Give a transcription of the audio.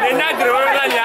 wo la